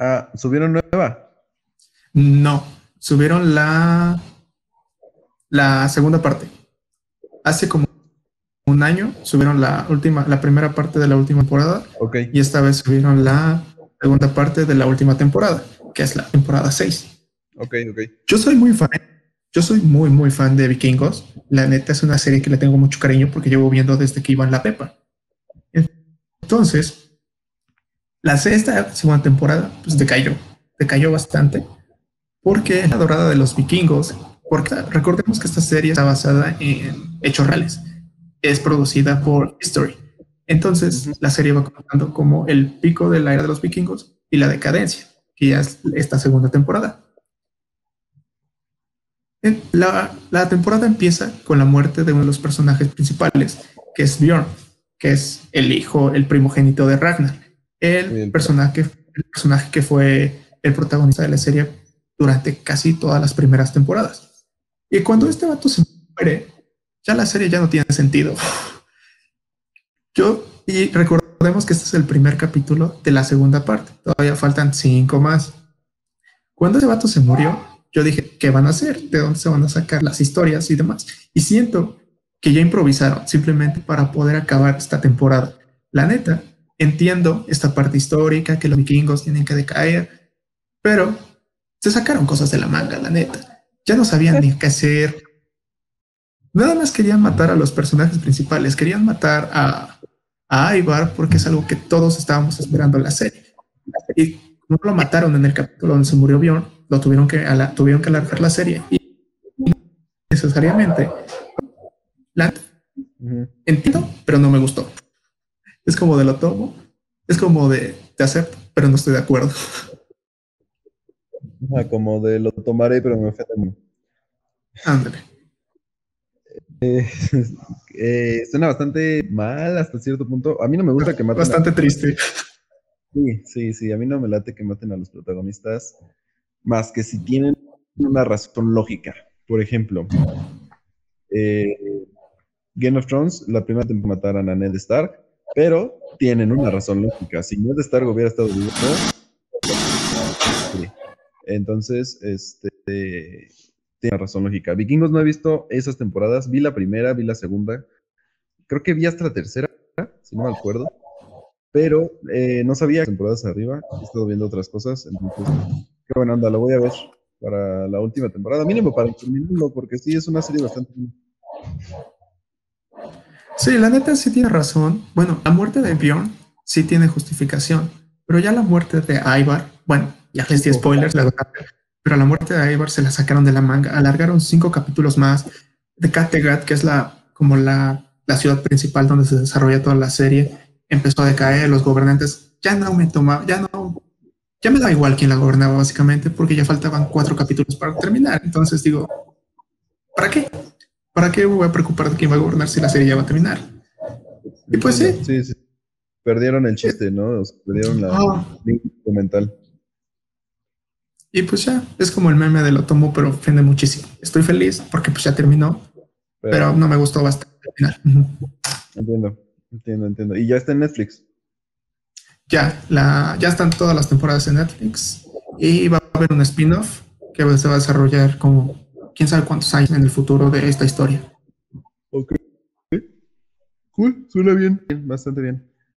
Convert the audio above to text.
Ah, ¿subieron nueva? No, subieron la, la segunda parte. Hace como un año subieron la última, la primera parte de la última temporada. Ok. Y esta vez subieron la segunda parte de la última temporada, que es la temporada 6. Ok, ok. Yo soy muy fan. Yo soy muy, muy fan de Vikingos. La neta es una serie que le tengo mucho cariño porque llevo viendo desde que iba en la Pepa. Entonces, la sexta segunda temporada, pues decayó, decayó bastante porque la dorada de los vikingos. Porque recordemos que esta serie está basada en hechos reales. Es producida por History. Entonces, la serie va contando como el pico de la era de los vikingos y la decadencia, que ya es esta segunda temporada. La, la, temporada empieza con la muerte de uno de los personajes principales, que es Bjorn, que es el hijo, el primogénito de Ragnar, el, personaje, el personaje que fue el protagonista de la serie durante casi todas las primeras temporadas. Y cuando este vato se muere, ya la serie ya no tiene sentido. Yo, y recordemos que este es el primer capítulo de la segunda parte, todavía faltan cinco más. Cuando ese vato se murió, yo dije, ¿qué van a hacer? ¿De dónde se van a sacar las historias y demás? Y siento que ya improvisaron simplemente para poder acabar esta temporada. La neta, entiendo esta parte histórica, que los vikingos tienen que decaer, pero se sacaron cosas de la manga, la neta. Ya no sabían ni qué hacer. Nada más querían matar a los personajes principales, querían matar a, a Ivar porque es algo que todos estábamos esperando en la serie. Y no lo mataron en el capítulo donde se murió Bjorn, lo tuvieron que, tuvieron que alargar la serie. Y necesariamente la entiendo, pero no me gustó. Como de lo tomo, es como de te acepto, pero no estoy de acuerdo. como de lo tomaré, pero me ofende. Ándale. Eh, eh, suena bastante mal hasta cierto punto. A mí no me gusta que maten. Bastante triste. Sí, sí, sí. A mí no me late que maten a los protagonistas más que si tienen una razón lógica. Por ejemplo, eh, Game of Thrones, la primera temporada mataron a Ned Stark, pero tienen una razón lógica. Si Ned Stark hubiera estado vivo, entonces, este, tiene razón lógica. Vikingos no he visto esas temporadas, vi la primera, vi la segunda, creo que vi hasta la tercera, si no me acuerdo, pero eh, no sabía temporadas arriba, he estado viendo otras cosas, entonces, qué buena onda, lo voy a ver para la última temporada, mínimo para terminarlo, porque sí es una serie bastante... Sí, la neta sí tiene razón. Bueno, la muerte de Bjorn sí tiene justificación, pero ya la muerte de Ivar, bueno, ya les di spoilers, pero la muerte de Ivar se la sacaron de la manga, alargaron cinco capítulos más de Kattegat, que es la como la, la ciudad principal donde se desarrolla toda la serie, empezó a decaer, los gobernantes ya no me tomaba, ya no, ya me da igual quién la gobernaba básicamente, porque ya faltaban cuatro capítulos para terminar. Entonces digo, ¿para qué? ¿Para qué me voy a preocupar de quién va a gobernar si la serie ya va a terminar? Y pues sí. Sí, sí. Perdieron el chiste, ¿no? perdieron la ah. mental. Y pues ya, es como el meme de lo tomo, pero ofende muchísimo. Estoy feliz porque pues ya terminó, pero, no me gustó bastante al final. Entiendo, entiendo, entiendo. ¿Y ya está en Netflix? Ya, la, ya están todas las temporadas en Netflix y va a haber un spin-off que se va a desarrollar como quién sabe cuántos años en el futuro de esta historia. Ok. Cool, suena bien, bastante bien.